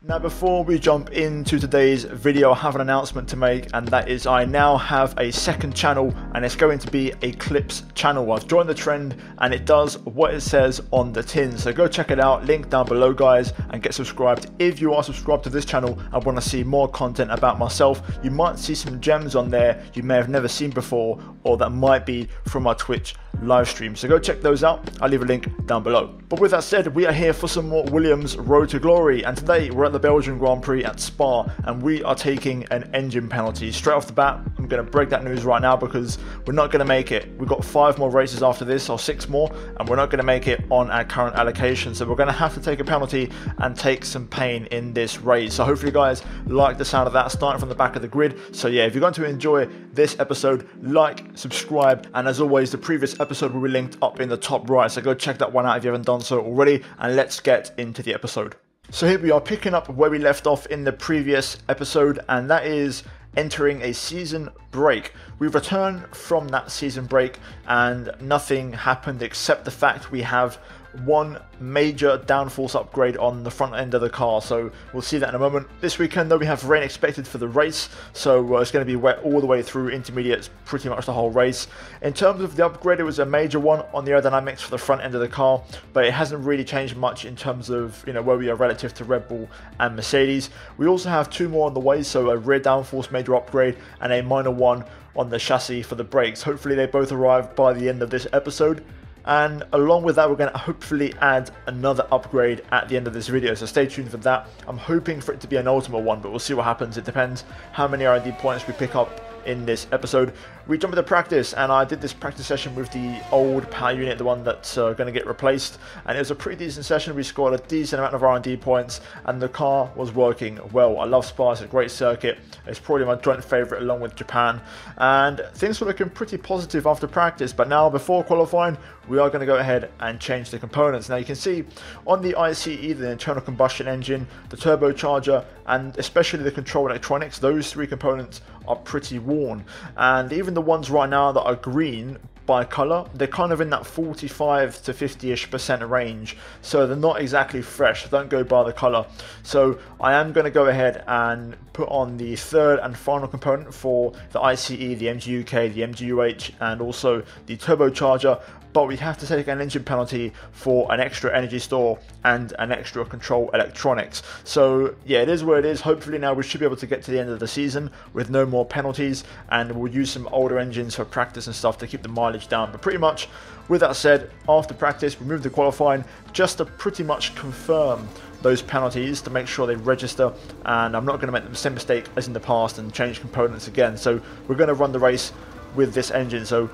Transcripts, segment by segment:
Now before we jump into today's video I have an announcement to make and that is I now have a second channel and it's going to be a clips channel. I've joined the trend and it does what it says on the tin so go check it out link down below guys and get subscribed if you are subscribed to this channel and want to see more content about myself you might see some gems on there you may have never seen before or that might be from my Twitch live stream so go check those out I'll leave a link down below. But with that said we are here for some more Williams Road to Glory and today we're at the Belgian Grand Prix at Spa and we are taking an engine penalty. Straight off the bat, I'm going to break that news right now because we're not going to make it. We've got five more races after this or six more and we're not going to make it on our current allocation. So we're going to have to take a penalty and take some pain in this race. So hopefully you guys like the sound of that starting from the back of the grid. So yeah, if you're going to enjoy this episode, like, subscribe, and as always, the previous episode will be linked up in the top right. So go check that one out if you haven't done so already and let's get into the episode. So here we are picking up where we left off in the previous episode, and that is entering a season break. We return from that season break, and nothing happened except the fact we have one major downforce upgrade on the front end of the car so we'll see that in a moment. This weekend though we have rain expected for the race so uh, it's going to be wet all the way through intermediates pretty much the whole race. In terms of the upgrade it was a major one on the aerodynamics for the front end of the car but it hasn't really changed much in terms of you know where we are relative to Red Bull and Mercedes. We also have two more on the way so a rear downforce major upgrade and a minor one on the chassis for the brakes. Hopefully they both arrive by the end of this episode and along with that we're going to hopefully add another upgrade at the end of this video. So stay tuned for that. I'm hoping for it to be an ultimate one but we'll see what happens. It depends how many R&D points we pick up in this episode. We jump into practice, and I did this practice session with the old power unit, the one that's uh, going to get replaced, and it was a pretty decent session. We scored a decent amount of R&D points, and the car was working well. I love Spa; it's a great circuit. It's probably my joint favourite along with Japan, and things were looking pretty positive after practice. But now, before qualifying, we are going to go ahead and change the components. Now you can see on the ICE, the internal combustion engine, the turbocharger, and especially the control electronics, those three components are pretty worn. And even the ones right now that are green by color, they're kind of in that 45 to 50ish percent range. So they're not exactly fresh. Don't go by the color. So I am going to go ahead and put on the third and final component for the ICE, the MGUK, the MGUH, and also the turbocharger but we have to take an engine penalty for an extra energy store and an extra control electronics. So yeah, it is where it is. Hopefully now we should be able to get to the end of the season with no more penalties and we'll use some older engines for practice and stuff to keep the mileage down. But pretty much with that said, after practice we move to qualifying just to pretty much confirm those penalties to make sure they register and I'm not going to make the same mistake as in the past and change components again. So we're going to run the race with this engine. So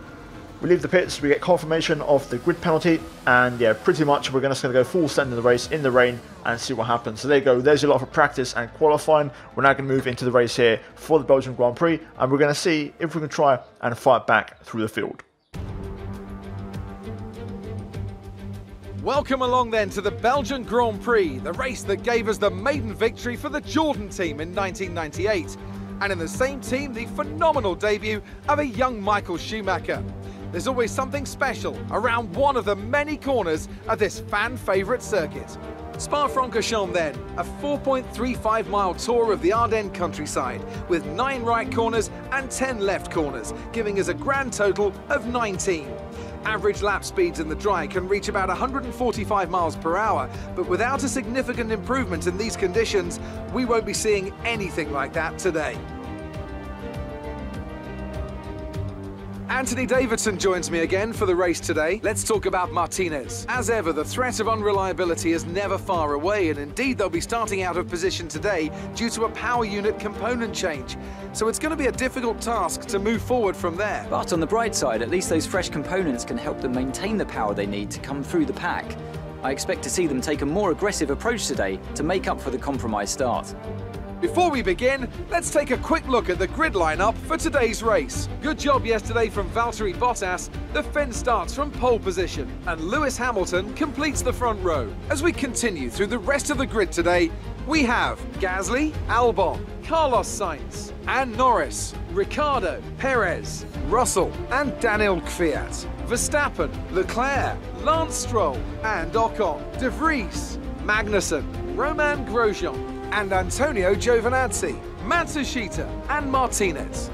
we leave the pits, we get confirmation of the grid penalty, and yeah, pretty much we're just going to go full send in the race in the rain and see what happens. So there you go, there's a lot of practice and qualifying. We're now going to move into the race here for the Belgian Grand Prix, and we're going to see if we can try and fight back through the field. Welcome along then to the Belgian Grand Prix, the race that gave us the maiden victory for the Jordan team in 1998. And in the same team, the phenomenal debut of a young Michael Schumacher. There's always something special around one of the many corners of this fan favourite circuit. Spa-Francorchamps then, a 4.35 mile tour of the Ardennes countryside with 9 right corners and 10 left corners, giving us a grand total of 19. Average lap speeds in the dry can reach about 145 miles per hour, but without a significant improvement in these conditions, we won't be seeing anything like that today. Anthony Davidson joins me again for the race today. Let's talk about Martinez. As ever, the threat of unreliability is never far away, and indeed they'll be starting out of position today due to a power unit component change. So it's going to be a difficult task to move forward from there. But on the bright side, at least those fresh components can help them maintain the power they need to come through the pack. I expect to see them take a more aggressive approach today to make up for the compromised start. Before we begin, let's take a quick look at the grid lineup for today's race. Good job yesterday from Valtteri Bottas. The Finn starts from pole position, and Lewis Hamilton completes the front row. As we continue through the rest of the grid today, we have Gasly, Albon, Carlos Sainz, and Norris, Ricciardo, Perez, Russell, and Daniel Kvyat, Verstappen, Leclerc, Lance Stroll, and Ocon, De Vries, Magnussen, Romain Grosjean, and Antonio Giovinazzi, Matsushita and Martinez.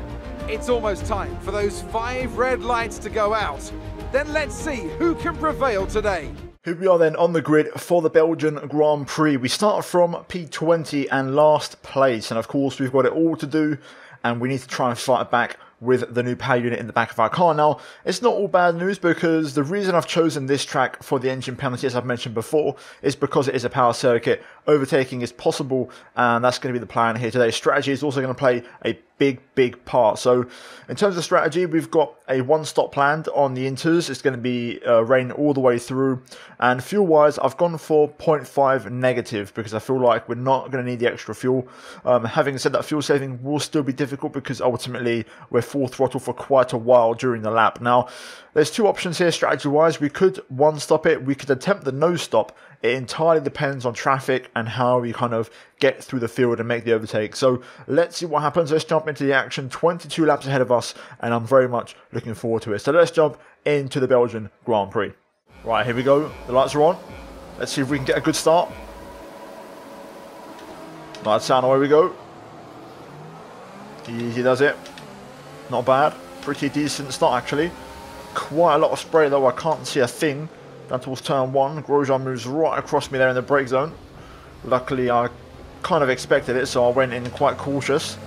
It's almost time for those five red lights to go out. Then let's see who can prevail today. Here we are then on the grid for the Belgian Grand Prix. We start from P20 and last place, and of course we've got it all to do, and we need to try and fight back with the new power unit in the back of our car. Now, it's not all bad news because the reason I've chosen this track for the engine penalty, as I've mentioned before, is because it is a power circuit. Overtaking is possible, and that's going to be the plan here today. Strategy is also going to play a big, big part. So, in terms of strategy, we've got a one stop planned on the Inters. It's going to be uh, rain all the way through. And fuel wise, I've gone for 0.5 negative because I feel like we're not going to need the extra fuel. Um, having said that, fuel saving will still be difficult because ultimately we're full throttle for quite a while during the lap. Now, there's two options here strategy wise. We could one stop it, we could attempt the no stop it entirely depends on traffic and how we kind of get through the field and make the overtake. So let's see what happens. Let's jump into the action. 22 laps ahead of us, and I'm very much looking forward to it. So let's jump into the Belgian Grand Prix. Right, here we go. The lights are on. Let's see if we can get a good start. Lights down, away we go. Easy does it. Not bad. Pretty decent start, actually. Quite a lot of spray, though. I can't see a thing down towards turn one. Grosjean moves right across me there in the brake zone. Luckily, I kind of expected it, so I went in quite cautious.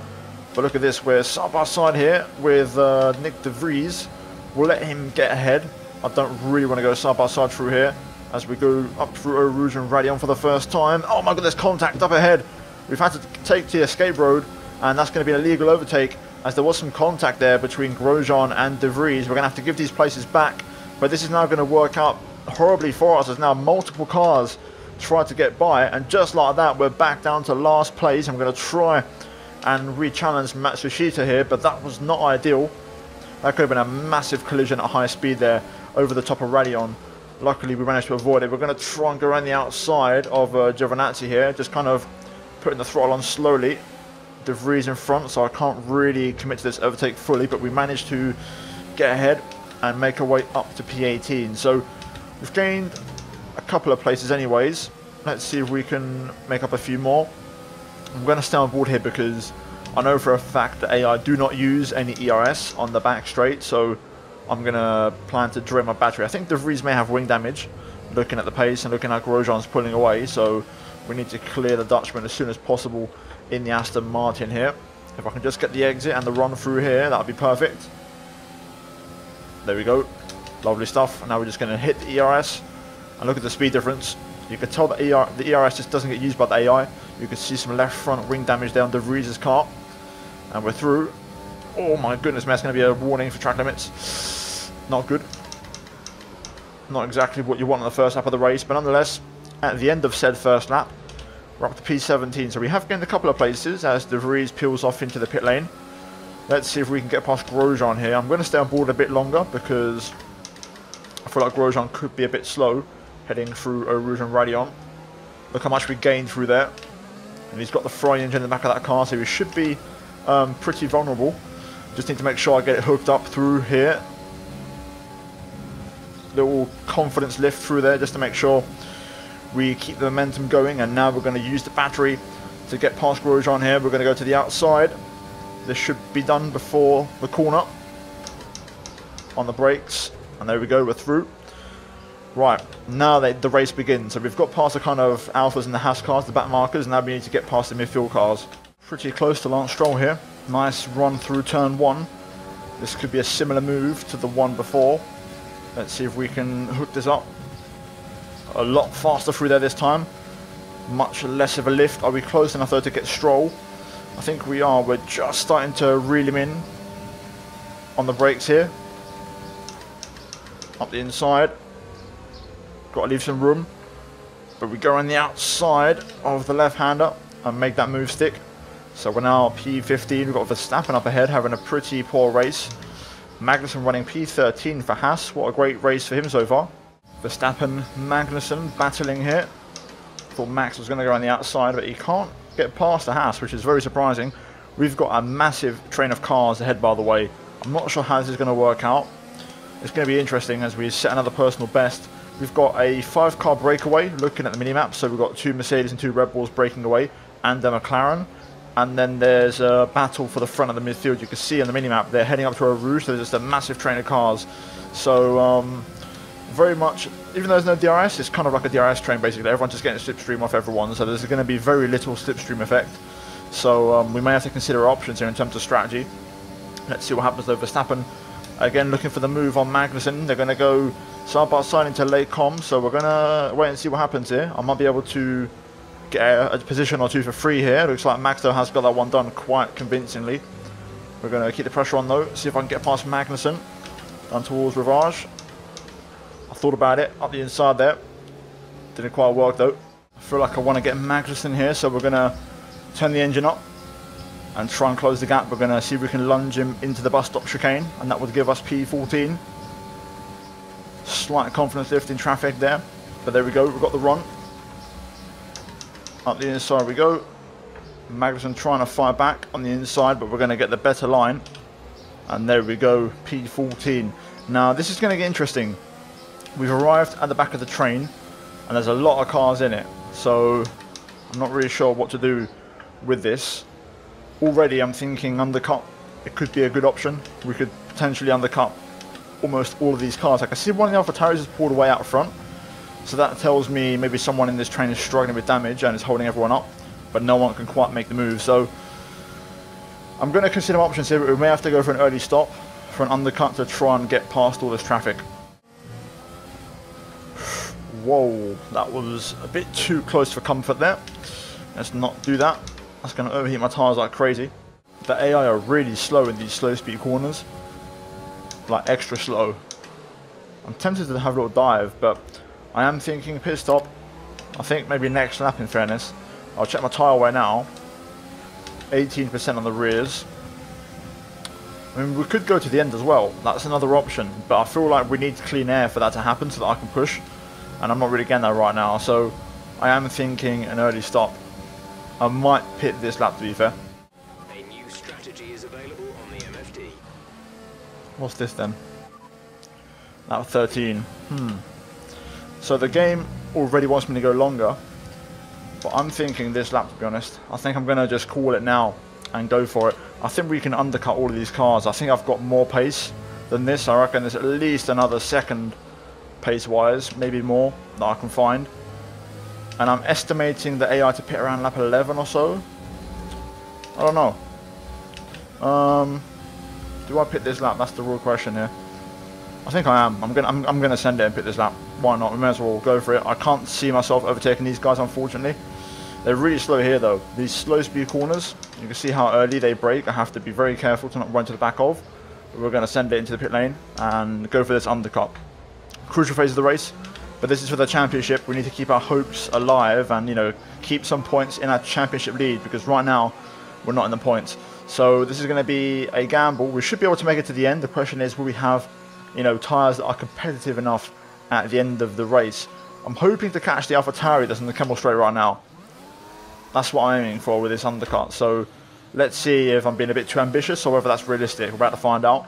But look at this, we're side by side here with uh, Nyck De Vries. We'll let him get ahead. I don't really want to go side by side through here as we go up through Eau Rouge and Raidillon for the first time. Oh my god, there's contact up ahead. We've had to take the escape road, and that's going to be an illegal overtake as there was some contact there between Grosjean and De Vries. We're going to have to give these places back, but this is now going to work out horribly for us as now multiple cars try to get by. And just like that we're back down to last place. I'm going to try and re-challenge Matsushita here but that was not ideal. That could have been a massive collision at high speed there over the top of Raidillon luckily we managed to avoid it. We're going to try and go around the outside of uh, Giovinazzi here just kind of putting the throttle on slowly. De Vries in front so I can't really commit to this overtake fully but we managed to get ahead and make our way up to P18 so We've gained a couple of places anyways. Let's see if we can make up a few more. I'm going to stay on board here because I know for a fact that AI do not use any ERS on the back straight, so I'm going to plan to drain my battery. I think De Vries may have wing damage, looking at the pace and looking at Grosjean's pulling away, so we need to clear the Dutchman as soon as possible in the Aston Martin here. If I can just get the exit and the run through here, that would be perfect. There we go. Lovely stuff. Now we're just going to hit the ERS and look at the speed difference. You can tell that ER, the ERS just doesn't get used by the AI. You can see some left front wing damage there on De car. And we're through. Oh my goodness, man, that's going to be a warning for track limits. Not good. Not exactly what you want on the first lap of the race, but nonetheless, at the end of said first lap, we're up to P17. So we have gained a couple of places as De Vries peels off into the pit lane. Let's see if we can get past Grosjean here. I'm going to stay on board a bit longer because feel like Grosjean could be a bit slow heading through Eau Rouge and Raidillon. Look how much we gained through there. And he's got the Fry engine in the back of that car, so he should be um, pretty vulnerable. Just need to make sure I get it hooked up through here. Little confidence lift through there just to make sure we keep the momentum going. And now we're going to use the battery to get past Grosjean here. We're going to go to the outside. This should be done before the corner on the brakes. And there we go, we're through. Right, now they, the race begins. So we've got past the kind of Alphas and the Haas cars, the back markers, and now we need to get past the midfield cars. Pretty close to Lance Stroll here. Nice run through turn one. This could be a similar move to the one before. Let's see if we can hook this up. A lot faster through there this time. Much less of a lift. Are we close enough though to get Stroll? I think we are. We're just starting to reel him in on the brakes here up the inside. Got to leave some room. But we go on the outside of the left-hander and make that move stick. So we're now P15. We've got Verstappen up ahead, having a pretty poor race. Magnussen running P13 for Haas. What a great race for him so far. Verstappen, Magnussen battling here. Thought Max was going to go on the outside, but he can't get past the Haas, which is very surprising. We've got a massive train of cars ahead, by the way. I'm not sure how this is going to work out. It's going to be interesting as we set another personal best. We've got a five car breakaway looking at the minimap. So we've got two Mercedes and two Red Bulls breaking away. and a McLaren. And then there's a battle for the front of the midfield. You can see on the minimap they're heading up to Eau Rouge. There's just a massive train of cars. So um, very much, even though there's no DRS, it's kind of like a DRS train basically. Everyone's just getting a slipstream off everyone. So there's going to be very little slipstream effect. So um, we may have to consider options here in terms of strategy. Let's see what happens though. Verstappen again looking for the move on Magnussen. They're going to go side by side into late. So we're going to wait and see what happens here. I might be able to get a, a position or two for free here. Looks like Max though has got that one done quite convincingly. We're going to keep the pressure on though. See if I can get past Magnussen. Down towards Rivage. I thought about it up the inside there. Didn't quite work though. I feel like I want to get Magnussen here, so we're going to turn the engine up and try and close the gap. We're going to see if we can lunge him into the bus stop chicane, and that would give us P14. Slight confidence lift in traffic there, but there we go. We've got the run. Up the inside we go. Magnussen trying to fire back on the inside, but we're going to get the better line. And there we go, P14. Now, this is going to get interesting. We've arrived at the back of the train, and there's a lot of cars in it. So, I'm not really sure what to do with this. Already, I'm thinking undercut. It could be a good option. We could potentially undercut almost all of these cars. Like I see one of the Alpha AlphaTauris is pulled away out front. So that tells me maybe someone in this train is struggling with damage and is holding everyone up, but no one can quite make the move. So I'm going to consider options here, but we may have to go for an early stop, for an undercut to try and get past all this traffic. Whoa, that was a bit too close for comfort there. Let's not do that. That's going to overheat my tyres like crazy. The AI are really slow in these slow speed corners. Like extra slow. I'm tempted to have a little dive, but I am thinking pit stop. I think maybe next lap in fairness. I'll check my tyre wear now. 18% on the rears. I mean, we could go to the end as well. That's another option. But I feel like we need clean air for that to happen so that I can push. And I'm not really getting that right now. So I am thinking an early stop. I might pit this lap to be fair. A new strategy is available on the MFD. What's this then? Lap 13. Hmm. So the game already wants me to go longer. But I'm thinking this lap to be honest. I think I'm going to just call it now and go for it. I think we can undercut all of these cars. I think I've got more pace than this. I reckon there's at least another second pace wise, maybe more that I can find. And I'm estimating the AI to pit around lap 11 or so. I don't know. Um, do I pit this lap? That's the real question here. I think I am. I'm gonna I'm, I'm gonna send it and pit this lap. Why not? We may as well go for it. I can't see myself overtaking these guys, unfortunately. They're really slow here, though. These slow speed corners, you can see how early they break. I have to be very careful to not run to the back of. We're going to send it into the pit lane and go for this undercut. Crucial phase of the race, but this is for the championship. We need to keep our hopes alive and, you know, keep some points in our championship lead because right now we're not in the points. So this is going to be a gamble. We should be able to make it to the end. The question is, will we have, you know, tyres that are competitive enough at the end of the race? I'm hoping to catch the AlphaTauri that's in the Kemmel straight right now. That's what I'm aiming for with this undercut. So let's see if I'm being a bit too ambitious or whether that's realistic. We're about to find out.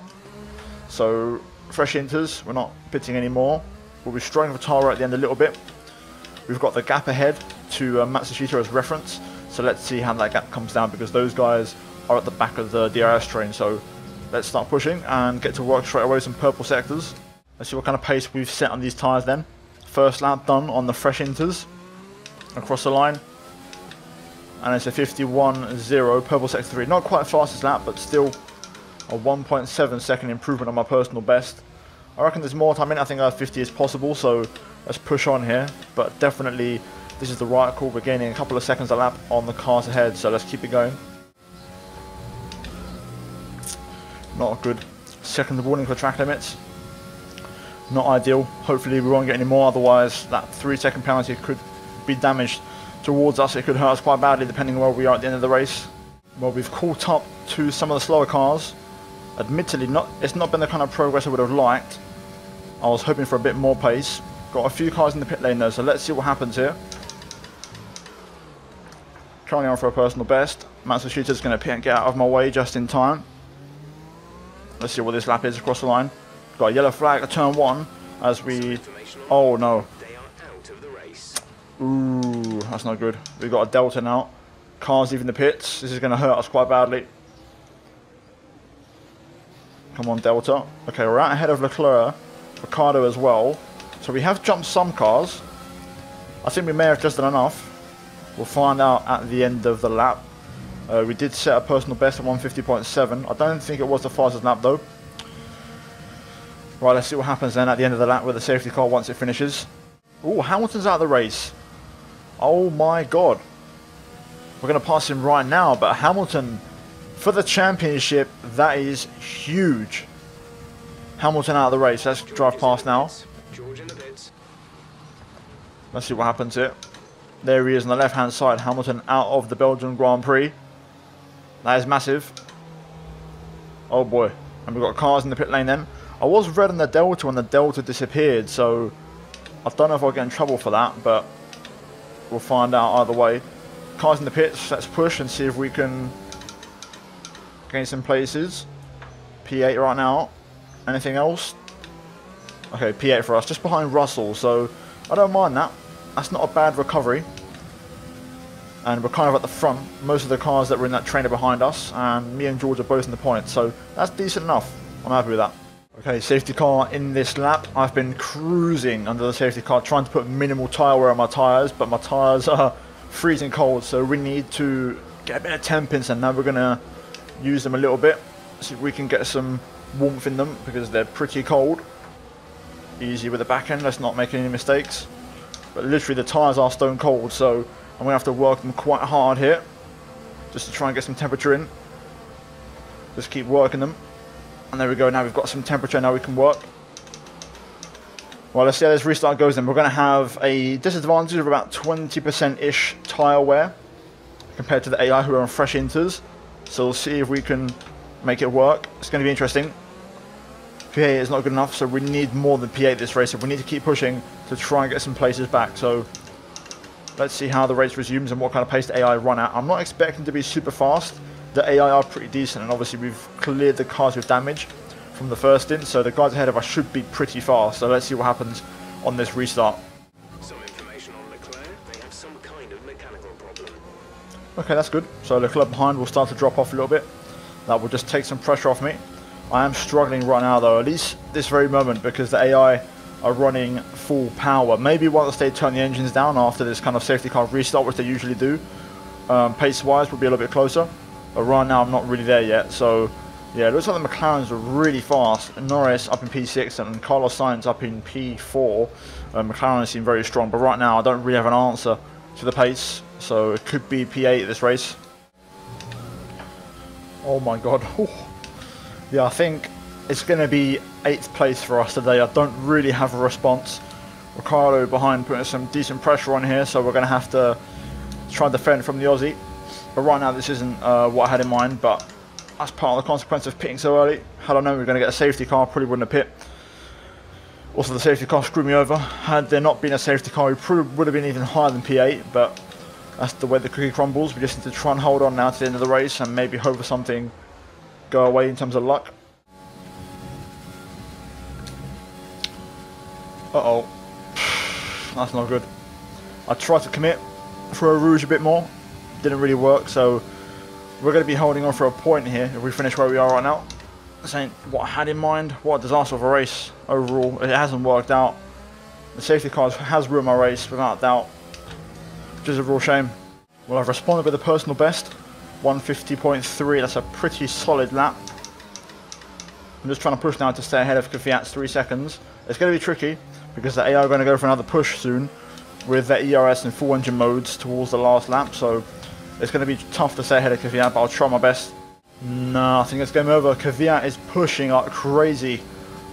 So fresh inters, we're not pitting anymore. We'll be struggling for Tara at the end a little bit. We've got the gap ahead to uh, Matsushita as reference. So let's see how that gap comes down because those guys are at the back of the DRS train. So let's start pushing and get to work straight away some purple sectors. Let's see what kind of pace we've set on these tyres then. First lap done on the fresh inters across the line and it's a 51-0 purple sector 3 not quite fastest lap but still a 1.7 second improvement on my personal best I reckon there's more time in. I think a 50 is possible so let's push on here. But definitely this is the right call. We're gaining a couple of seconds a lap on the cars ahead so let's keep it going. Not a good second warning for track limits. Not ideal. Hopefully we won't get any more. Otherwise that 3 second penalty could be damaged towards us, it could hurt us quite badly depending on where we are at the end of the race. Well, we've caught up to some of the slower cars. Admittedly, not it's not been the kind of progress I would have liked. I was hoping for a bit more pace. Got a few cars in the pit lane though, so let's see what happens here. Currently on for a personal best. Matsushita's going to pit and get out of my way just in time. Let's see what this lap is across the line. Got a yellow flag at turn one as we... Oh no, Ooh, that's not good. We've got a Delta now. Cars leaving the pits. This is going to hurt us quite badly. Come on, Delta. Okay, we're out ahead of Leclerc. Ricciardo as well. So we have jumped some cars. I think we may have just done enough. We'll find out at the end of the lap. Uh, we did set a personal best at 150.7. I don't think it was the fastest lap though. Right, let's see what happens then at the end of the lap with the safety car once it finishes. Oh, Hamilton's out of the race. Oh my god. We're going to pass him right now, but Hamilton, for the championship, that is huge. Hamilton out of the race. Let's drive past now. Let's see what happens here. There he is on the left-hand side. Hamilton out of the Belgian Grand Prix. That is massive. Oh boy. And we've got cars in the pit lane then. I was red on the Delta when the Delta disappeared, so I don't know if I'll get in trouble for that, but we'll find out either way. Cars in the pits, let's push and see if we can gain some places. P8 right now. Anything else? Okay, P8 for us, just behind Russell, so I don't mind that. That's not a bad recovery. And we're kind of at the front. Most of the cars that were in that train are behind us, and me and George are both in the points, so that's decent enough. I'm happy with that. Okay, safety car in this lap. I've been cruising under the safety car, trying to put minimal tyre wear on my tyres, but my tyres are freezing cold, so we need to get a bit of temp in, and now we're going to use them a little bit, see if we can get some warmth in them, because they're pretty cold. Easy with the back end, let's not make any mistakes. But literally the tyres are stone cold, so I'm going to have to work them quite hard here, just to try and get some temperature in. Just keep working them. And there we go, now we've got some temperature, now we can work. Well, let's see how this restart goes then. We're going to have a disadvantage of about 20%-ish tyre wear compared to the AI who are on fresh inters. So we'll see if we can make it work. It's going to be interesting. P8 is not good enough, so we need more than P8 this race. So we need to keep pushing to try and get some places back. So let's see how the race resumes and what kind of pace the AI run at. I'm not expecting to be super fast. The AI are pretty decent, and obviously we've cleared the cars with damage from the first in, so the guys ahead of us should be pretty fast. So let's see what happens on this restart. Okay, that's good. So the club behind will start to drop off a little bit. That will just take some pressure off me. I am struggling right now though, at least this very moment, because the AI are running full power. Maybe once they turn the engines down after this kind of safety car restart, which they usually do, um, pace-wise will be a little bit closer. But right now I'm not really there yet, so yeah, it looks like the McLarens are really fast. Norris up in P6 and Carlos Sainz up in P4. Uh, McLaren seem very strong, but right now I don't really have an answer to the pace, so it could be P8 this race. Oh my god. Ooh. Yeah, I think it's going to be 8th place for us today. I don't really have a response. Ricciardo behind putting some decent pressure on here, so we're going to have to try and defend from the Aussie. But right now this isn't uh, what I had in mind, but that's part of the consequence of pitting so early. Had I known we were going to get a safety car, I probably wouldn't have pit. Also, the safety car screwed me over. Had there not been a safety car, we probably would have been even higher than P8, but that's the way the cookie crumbles. We just need to try and hold on now to the end of the race and maybe hope for something go away in terms of luck. Uh-oh. That's not good. I tried to commit for Eau Rouge a bit more. Didn't really work, so we're going to be holding on for a point here if we finish where we are right now. This ain't what I had in mind. What a disaster of a race overall. It hasn't worked out. The safety car has ruined my race without doubt, is a real shame. Well, I've responded with a personal best, 150.3. That's a pretty solid lap. I'm just trying to push now to stay ahead of Kvyat's three seconds. It's going to be tricky because the AI are going to go for another push soon with their ERS and full engine modes towards the last lap. So it's going to be tough to stay ahead of Kvyat, but I'll try my best. No, I think it's game over. Kvyat is pushing like crazy.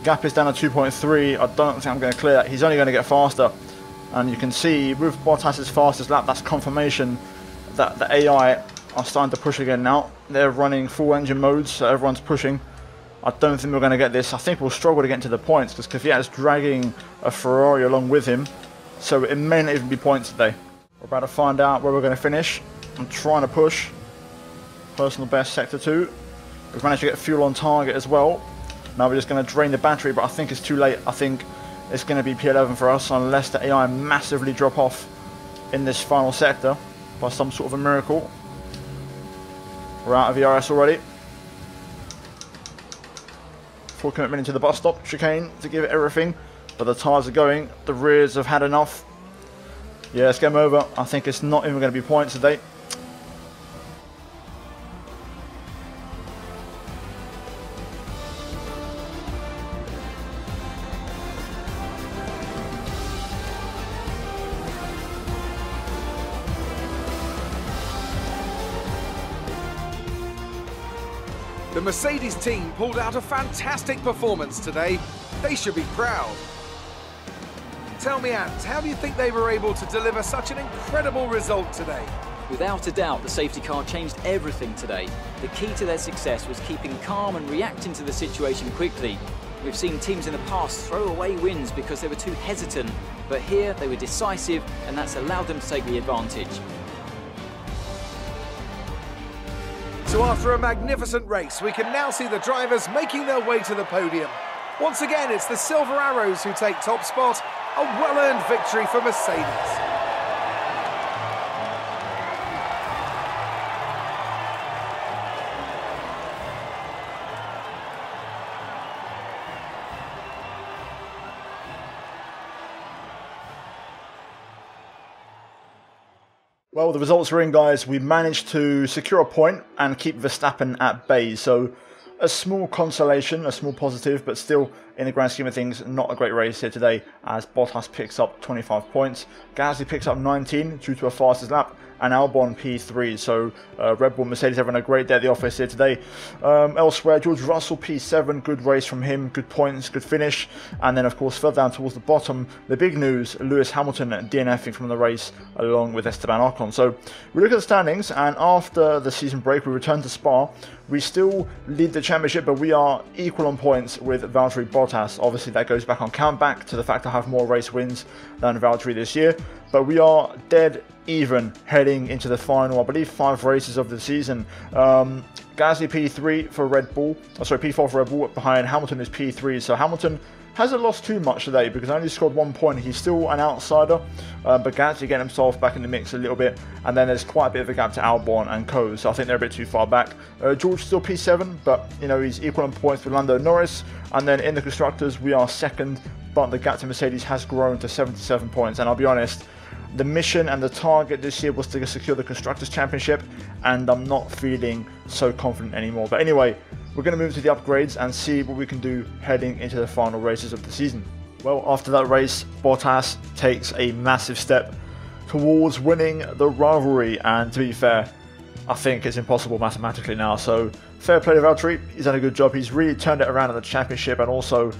Gap is down to 2.3. I don't think I'm going to clear that. He's only going to get faster. And you can see with Bottas' fastest lap, that's confirmation that the AI are starting to push again now. They're running full engine modes, so everyone's pushing. I don't think we're going to get this. I think we'll struggle to get into the points because Kvyat is dragging a Ferrari along with him. So it may not even be points today. We're about to find out where we're going to finish. I'm trying to push. Personal best sector 2. We've managed to get fuel on target as well. Now we're just going to drain the battery, but I think it's too late. I think it's going to be P11 for us unless the AI massively drop off in this final sector by some sort of a miracle. We're out of ERS already. Full commitment into the bus stop. Chicane to give it everything. But the tyres are going. The rears have had enough. Yeah, it's game over. I think it's not even going to be points today. Mercedes team pulled out a fantastic performance today. They should be proud. Tell me, Ant, how do you think they were able to deliver such an incredible result today? Without a doubt, the safety car changed everything today. The key to their success was keeping calm and reacting to the situation quickly. We've seen teams in the past throw away wins because they were too hesitant, but here they were decisive and that's allowed them to take the advantage. So after a magnificent race, we can now see the drivers making their way to the podium. Once again, it's the Silver Arrows who take top spot, a well-earned victory for Mercedes. Well, the results are in, guys. We managed to secure a point and keep Verstappen at bay. So, a small consolation, a small positive, but still, in the grand scheme of things, not a great race here today as Bottas picks up 25 points. Gasly picks up 19 due to a fastest lap, and Albon P3. So uh, Red Bull Mercedes having a great day at the office here today. Um, elsewhere, George Russell P7, good race from him, good points, good finish. And then, of course, further down towards the bottom, the big news Lewis Hamilton DNFing from the race along with Esteban Ocon. So we look at the standings, and after the season break, we return to Spa. We still lead the championship, but we are equal on points with Valtteri Bottas. Obviously, that goes back on count back to the fact I have more race wins than Valtteri this year. But we are dead even heading into the final, I believe, five races of the season. Um, Gasly P3 for Red Bull, oh, sorry, P4 for Red Bull, behind Hamilton is P3. So Hamilton hasn't lost too much today because only scored one point. He's still an outsider, uh, but Gasly getting himself back in the mix a little bit. And then there's quite a bit of a gap to Albon and Co. So I think they're a bit too far back. Uh, George still P7, but you know he's equal in points with Lando Norris. And then in the constructors, we are second, but the gap to Mercedes has grown to 77 points. And I'll be honest, the mission and the target this year was to secure the Constructors' Championship, and I'm not feeling so confident anymore. But anyway, we're going to move to the upgrades and see what we can do heading into the final races of the season. Well, after that race, Bottas takes a massive step towards winning the rivalry, and to be fair, I think it's impossible mathematically now. So, fair play to Valtteri. He's done a good job. He's really turned it around in the championship, and also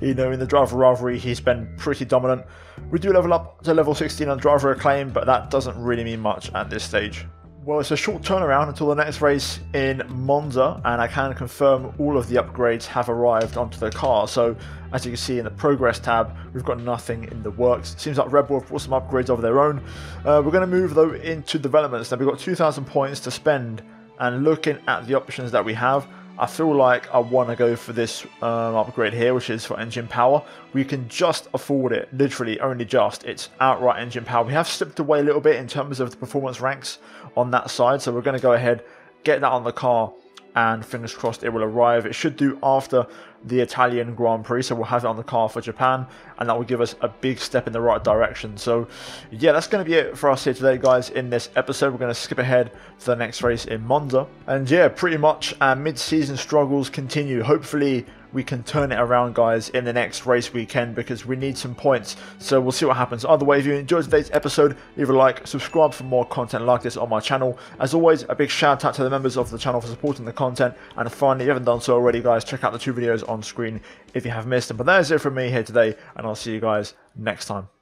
you know, in the driver rivalry, he's been pretty dominant. We do level up to level 16 on driver acclaim, but that doesn't really mean much at this stage. Well, it's a short turnaround until the next race in Monza, and I can confirm all of the upgrades have arrived onto the car. So, as you can see in the progress tab, we've got nothing in the works. Seems like Red Bull have brought some upgrades of their own. Uh, we're going to move though into developments. Now, we've got 2,000 points to spend, and looking at the options that we have, I feel like I want to go for this um, upgrade here, which is for engine power. We can just afford it, literally only just. It's outright engine power. We have slipped away a little bit in terms of the performance ranks on that side, so we're going to go ahead, get that on the car, and fingers crossed it will arrive. It should do after the Italian Grand Prix, so we'll have it on the car for Japan, and that will give us a big step in the right direction. So, yeah, that's going to be it for us here today, guys. In this episode, we're going to skip ahead to the next race in Monza, and yeah, pretty much our mid-season struggles continue. Hopefully, we can turn it around, guys, in the next race weekend because we need some points. So we'll see what happens. Either way, if you enjoyed today's episode, leave a like, subscribe for more content like this on my channel. As always, a big shout out to the members of the channel for supporting the content. And finally, if you haven't done so already, guys, check out the two videos on screen if you have missed them. But that is it from me here today, and I'll see you guys next time.